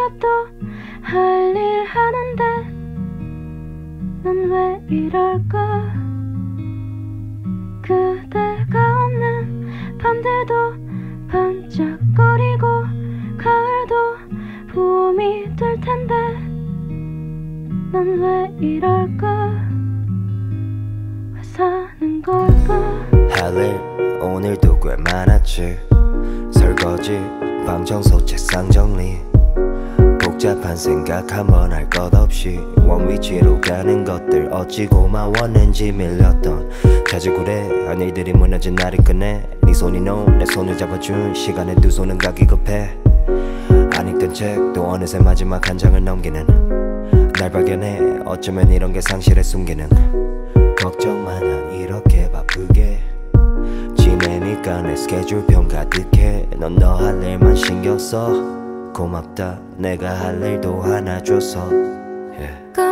낙엽도 할일 하는데 난 왜 이럴까 그대가 없는 밤들도 반짝거리고 가을도 봄이 될 텐데 난 왜 이럴까 왜 사는 걸까? 할 일 오늘도 꽤 많았지. 설거지 방 청소 책상 정리 복잡한 생각 한 번 할 것 없이 원 위치로 가는 것들 어찌 고마웠는지 밀렸던 자주구레 한 일들이 무너진 날이 끝내 네 손이 놓내 손을 잡아준 시간에 두 손은 가기 급해. 안 읽던 책도 어느새 마지막 한 장을 넘기는 날 발견해 어쩌면 이런 게 상실에 숨기는 걱정만 한 이렇게 바쁘게 지내니까 내 스케줄표 가득해 넌 너 할 일만 신경 써 고맙다 내가 할 일도 하나 줘서 yeah.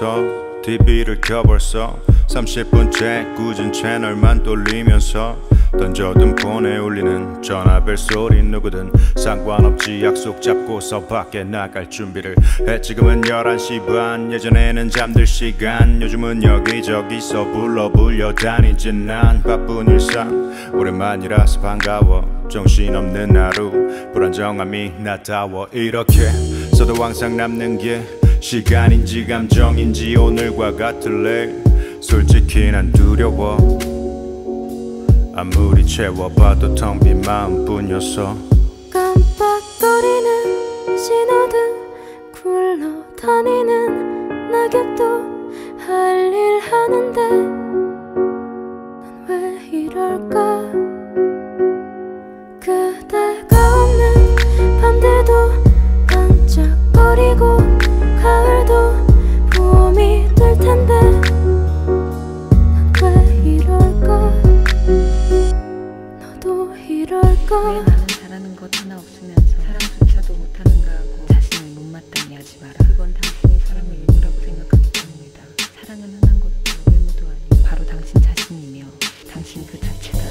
누워서 TV를 켜 벌써 30분째 꾸준 채널만 돌리면서 던져둔 폰에 울리는 전화벨 소리 누구든 상관없지 약속 잡고서 밖에 나갈 준비를 해. 지금은 11시 반 예전에는 잠들 시간. 요즘은 여기저기서 불러 불려 다니지. 난 바쁜 일상. 오랜만이라서 반가워. 정신없는 하루. 불안정함이 나타워. 이렇게 써도 항상 남는 게 시간인지 감정인지 오늘과 같을래? 솔직히 난 두려워. 아무리 채워봐도 텅 빈 마음뿐이었어 깜빡거리는 신호등 굴러다니는 낙엽도 할 일 하는데 난 왜 이럴까? 그대가 없는 밤들도 반짝거리고 가을도 봄이 될 텐데 난왜 이럴까 너도 이럴까 잘하는 것 하나 없으면서 사랑조차도 못하는가 하고 자신을 못마땅히 하지 마라. 그건 당신이 사람의 일부라고 생각하기 때문이다. 사랑은 흔한 것도 의무도 아니고 바로 당신 자신이며 당신 그 자체다.